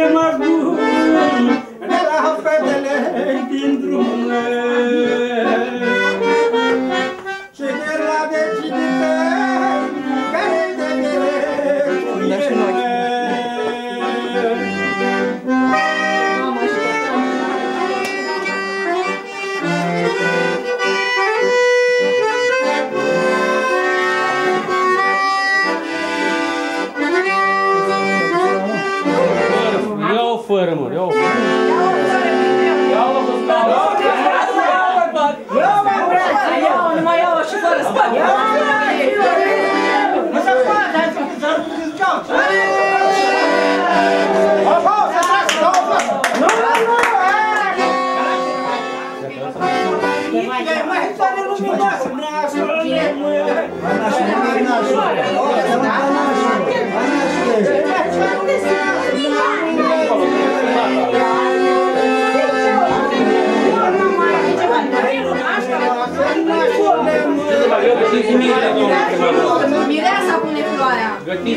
e mai bun De la era, mano. Eu, é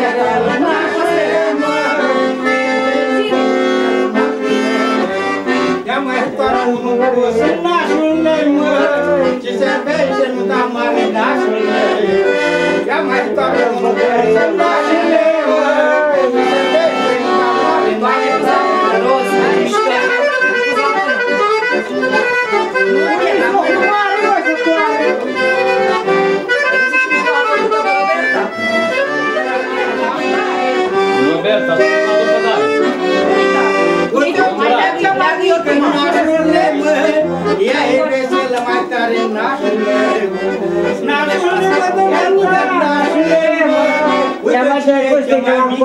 I'm not national name. Got my thoughts on the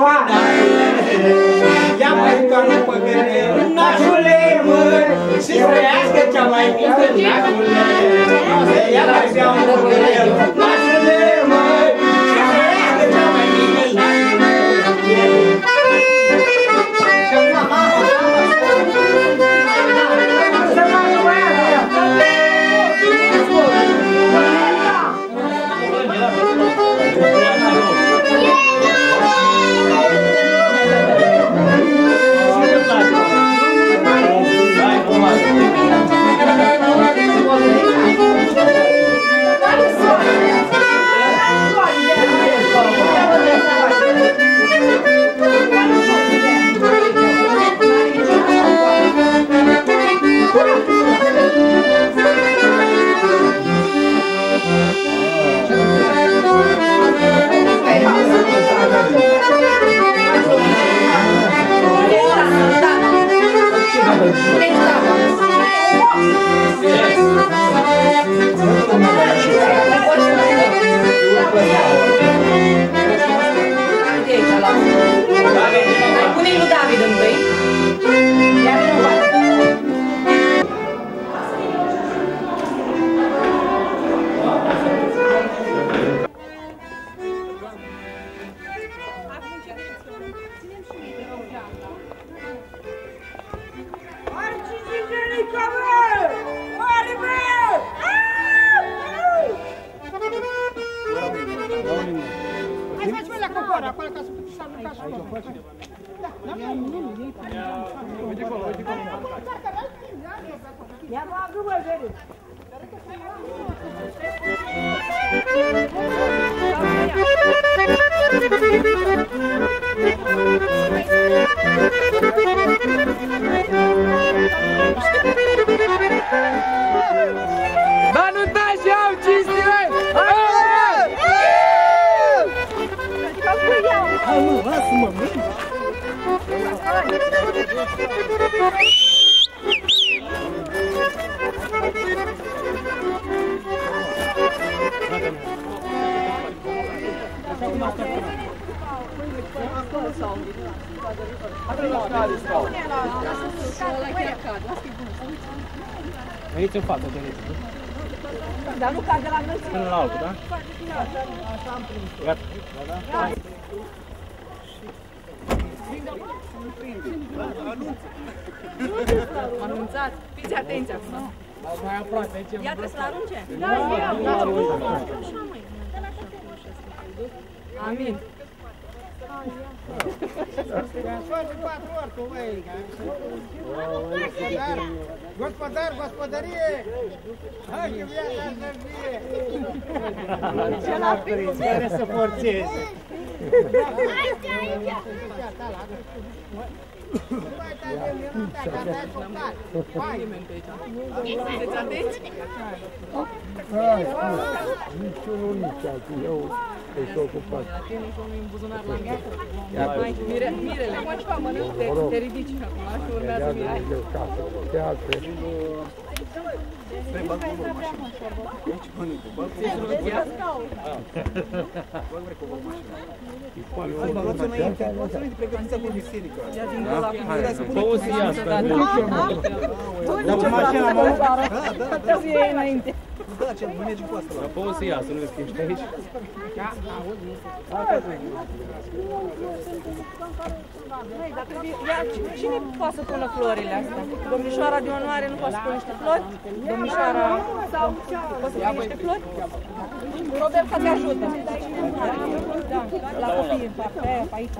de campoa. Ia mai toarnă păgăre, nașule, mă, și trăiască cea mai mică, Hai să facem la copor, acolo ca să puteți să aruncați și acolo. Ia bagă, bă, veri. Dar lasă-mă, mă. Aici în față, de aici. Dar nu cade la înălțime. Până la altul, da? Gata. Anunțat. Fiți atenți acum. Mai aproape, aici. Ia trebuie să-l arunce. Amin. Foarte patru ori cu voi. Gospodar, gospodar, gospodărie! Hai că viața să fie! Care să forțeze. Sunteți atenți? Niciunul nici altul, eu sunt ocupat. La tine și unul în buzunar la gheață. Mai, mire, mirele, mă ceva mănânc, te, te ridici acum și urmează Ia mirele. Dumnezeu casă, de altfel. Ia din gol acum. Două zi asta. Duce mașina, mă. Trebuie să iei înainte. La două zi asta, nu vezi că ești aici? Hai, dar trebuie, ia, cine, cine poate să pună florile astea? Domnișoara de onoare nu poate să pună niște flori? Domnișoara sau poate să pună niște flori? Roberta te ajută. Da, la copii, pe aia, pe aici.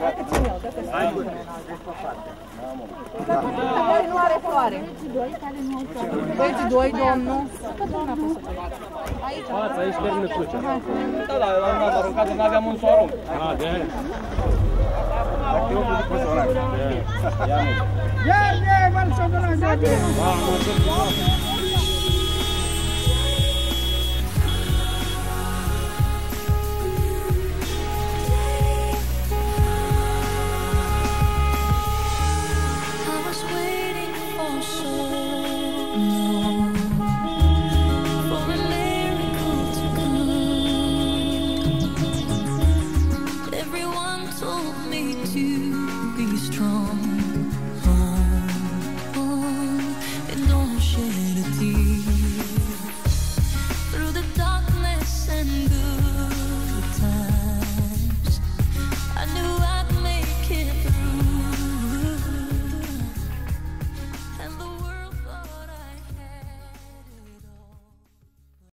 Hai că țin eu, dă-te să Care nu are floare. Băieții doi, domnul. Fața aici termină Da, da, dat aruncat, aveam un soarum. Ah, de aia. Ia, ia, waiting for so long.